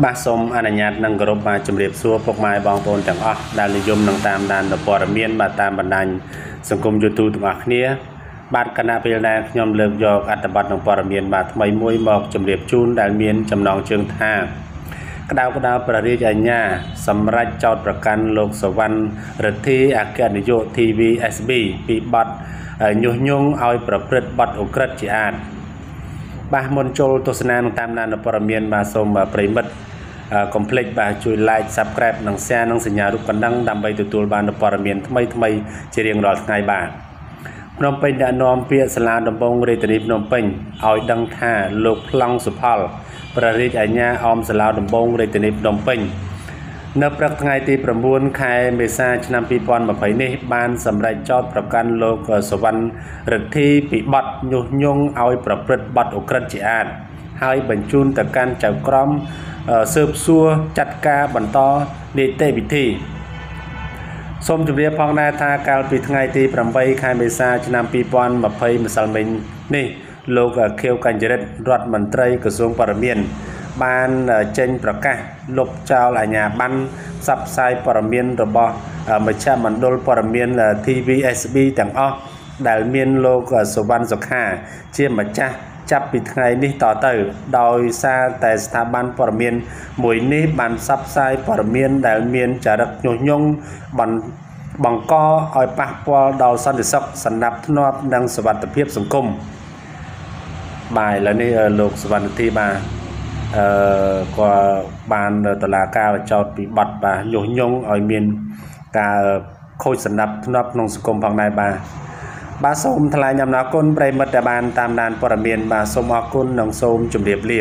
បាទសូមអនុញ្ញាតនិងគោរពបាទជំរាបសួរពុកម៉ែបងប្អូនទាំងអស់ដែលនិយមនឹងតាមដានព័ត៌មានបាទតាមបណ្ដាញសង្គម YouTube ទាំងអស់គ្នា បាទគណៈពេលដែលខ្ញុំលើកយកអត្ថបទនិងព័ត៌មានបាទថ្មីមួយមកជម្រាបជូនដែលមានចំណងជើងថាក្តៅក្តៅព្រះរាជអាជ្ញា សម្រាប់ចោតប្រកាន់លោកសវណ្ណរិទ្ធីអគ្គនាយក TVSB ពីបទញុះញង់ឲ្យប្រព្រឹត្តបទឧក្រិដ្ឋជាអាត បាទមុនចូលទស្សនានឹងតាមដានព័ត៌មានបាទសូមប្រិមិត្តកុំភ្លេចបាទជួយ like Subscribe និង Share និងសញ្ញារូបកណ្ដឹងដើម្បីទទួលបានព័ត៌មានថ្មីថ្មីជារៀងរាល់ថ្ងៃបាទភ្នំពេញដាក់នាំពាក្យសាលាដំបងរាជធានីភ្នំពេញឲ្យដឹងថាលោកប្លង់សុផលព្រះរាជអាជ្ញាអមសាលាដំបងរាជធានីភ្នំពេញ នៅព្រឹកថ្ងៃទី9ខែមេសាឆ្នាំ2020នេះបានសម្រេចចោទប្រកាន់លោកសវណ្ណរិទ្ធីពីបទញុះញង់ឲ្យប្រព្រឹត្តបទឧក្រិដ្ឋជាអាតហើយបញ្ជូនទៅកាន់ចៅក្រមស៊ើបសួរចាត់ការបន្តនីតិវិធីសូមជម្រាបផងដែរថាកាលពីថ្ងៃទី8ខែមេសាឆ្នាំ2020ម្សិលមិញនេះលោកខៀវកញ្ញរិទ្ធរដ្ឋមន្ត្រីក្រសួងព័ត៌មាន បានចេញប្រកាសលុបចោលអាញាប័ណ្ណផ្សព្វផ្សាយព័ត៌មានរបស់មជ្ឈមណ្ឌលព័ត៌មាន TVSB ទាំងអស់ដែលមានលោកសវណ្ណសុខាជាម្ចាស់ចាប់ពីថ្ងៃនេះតទៅ ដោយសារតែស្ថាប័នព័ត៌មាន មួយនេះបានផ្សព្វផ្សាយព័ត៌មានដែលមានចរិតញុះញង់បង្កឲ្យប៉ះពាល់ដល់សន្តិសុខសណ្ដាប់ធ្នាប់និងសុវត្ថិភាពសង្គមបាទឥឡូវនេះលោកសវណ្ណធីបាទ អឺក៏បានតឡាការចោតពីបទបាទញុះញង់ឲ្យមានការខូចសណ្ដាប់ធ្នាប់ក្នុងសង្គមផងដែរបាទបាទសូមថ្លែងអំណរគុណប្រិមិត្តដែលបានតាមដានព័ត៌មានបាទសូមអរគុណនិងសូមជម្រាបលា